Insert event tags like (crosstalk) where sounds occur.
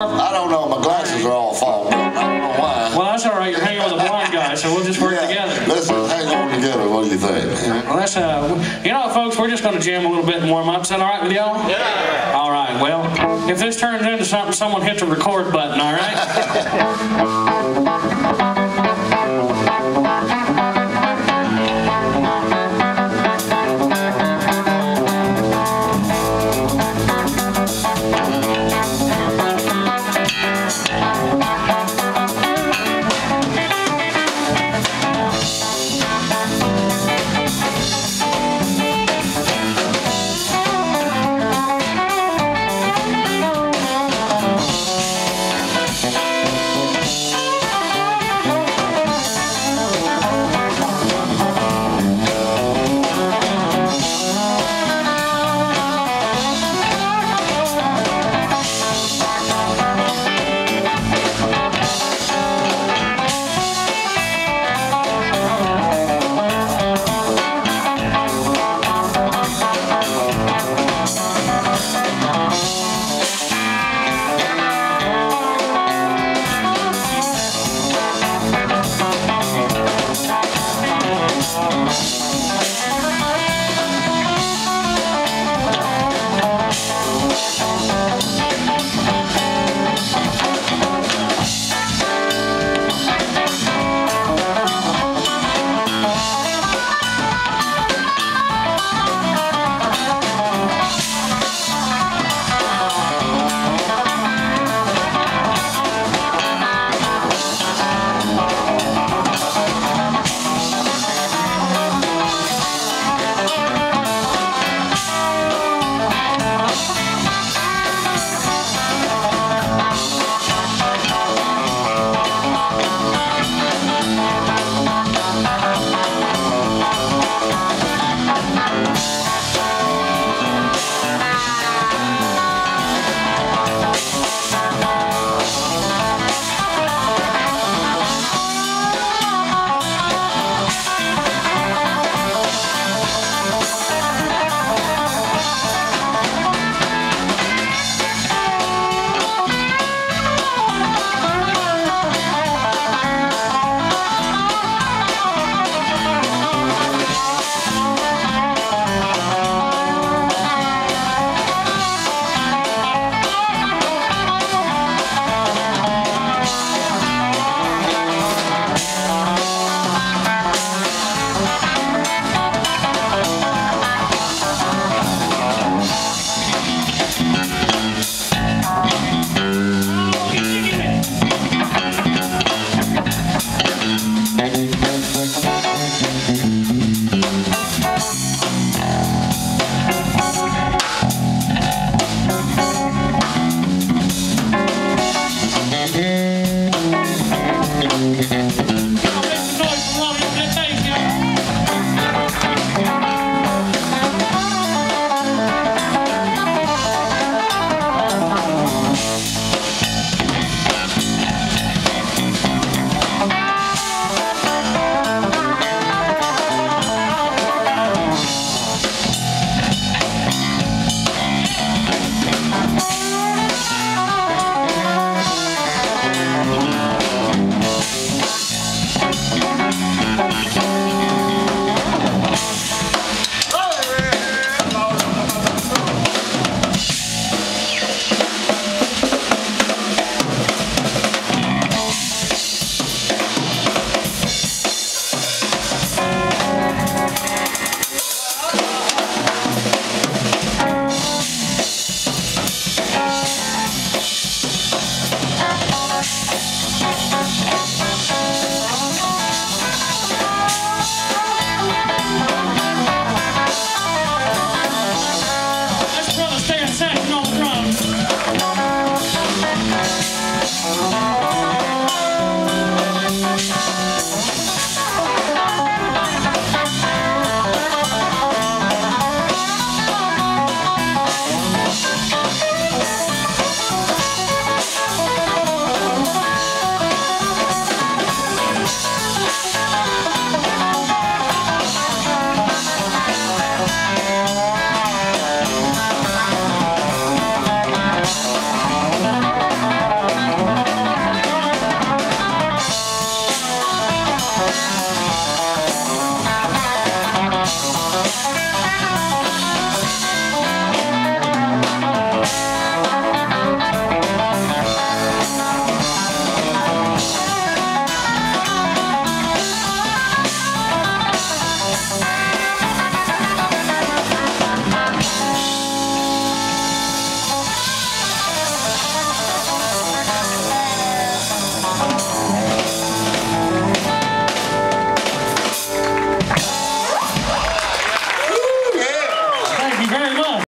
I don't know, my glasses are all fogged. I don't know why. Well, that's all right. You're hanging with a blind guy, so we'll just work Yeah, together. Listen, hang on together, what do you think? Well, that's, uh, you know, folks, we're just gonna jam a little bit and warm up. Is that all right with y'all? Yeah. All right, well, if this turns into something, someone hit the record button, all right? (laughs)